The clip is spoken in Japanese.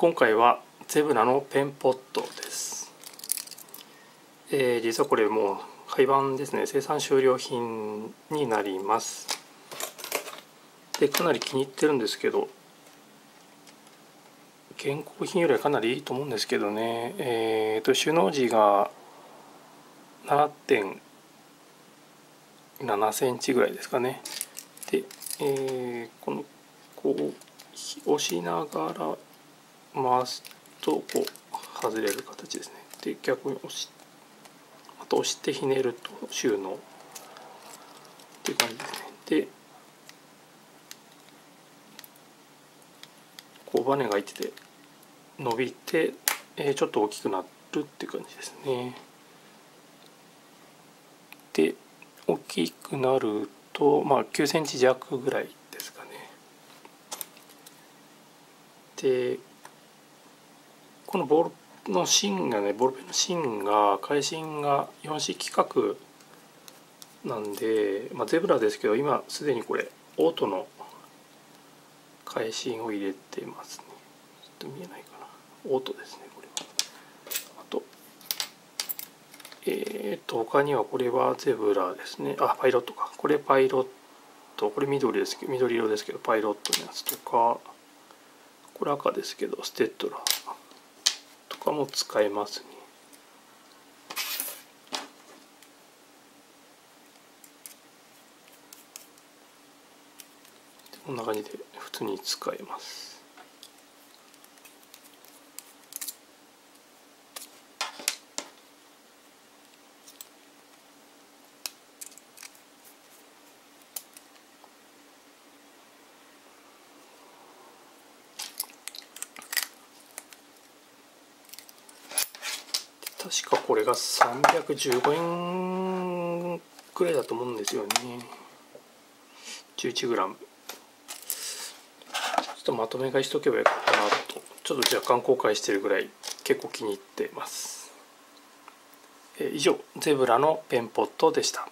今回はゼブラのペンポットです、えー実はこれもう廃盤ですね。生産終了品になります。でかなり気に入ってるんですけど現行品よりはかなりいいと思うんですけどね。えっ、と首脳字が7.7センチぐらいですかね。で、えーこのこう押しながら回すとこう外れる形ですね。で逆に押しまた押してひねると収納っていう感じですね。でこうバネが開いてて伸びて、えーちょっと大きくなるっていう感じですね。で大きくなるとまあ9センチ弱ぐらいですかね。でこのボールの芯がねボールペンの芯が回芯が 4C 規格なんで、まあ、ゼブラですけど今すでにこれオートの回芯を入れてますね。ちょっと見えないかな。オートですねこれは。あとえー、と他にはこれはゼブラですね。あパイロットか。これパイロット。これ緑ですけど緑色ですけどパイロットのやつとかこれ赤ですけどステッドラー。かも使えますね。こんな感じで普通に使えます。確かこれが315円くらいだと思うんですよね。11g ちょっとまとめ買いしとけばよかったなと。ちょっと若干後悔してるぐらい結構気に入ってます。え以上ゼブラのペンポットでした。